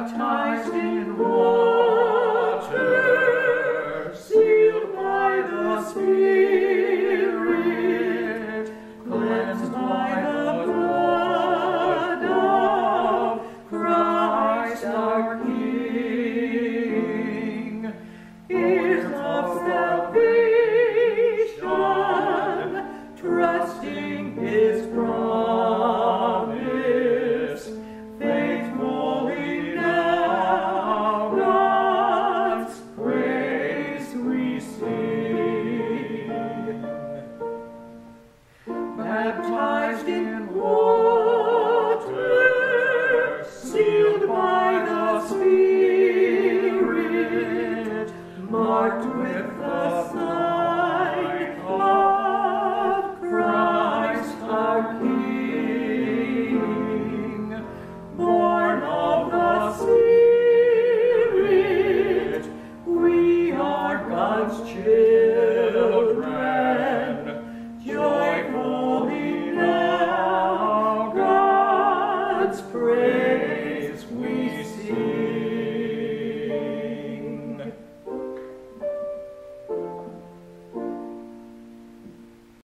baptized in water, sealed by the Spirit, cleansed by the blood of Christ our King, is of salvation, trusting His promise. baptized in water, sealed by the Spirit, marked with the sign of Christ our King, born of the Spirit, we are God's children. Let's praise.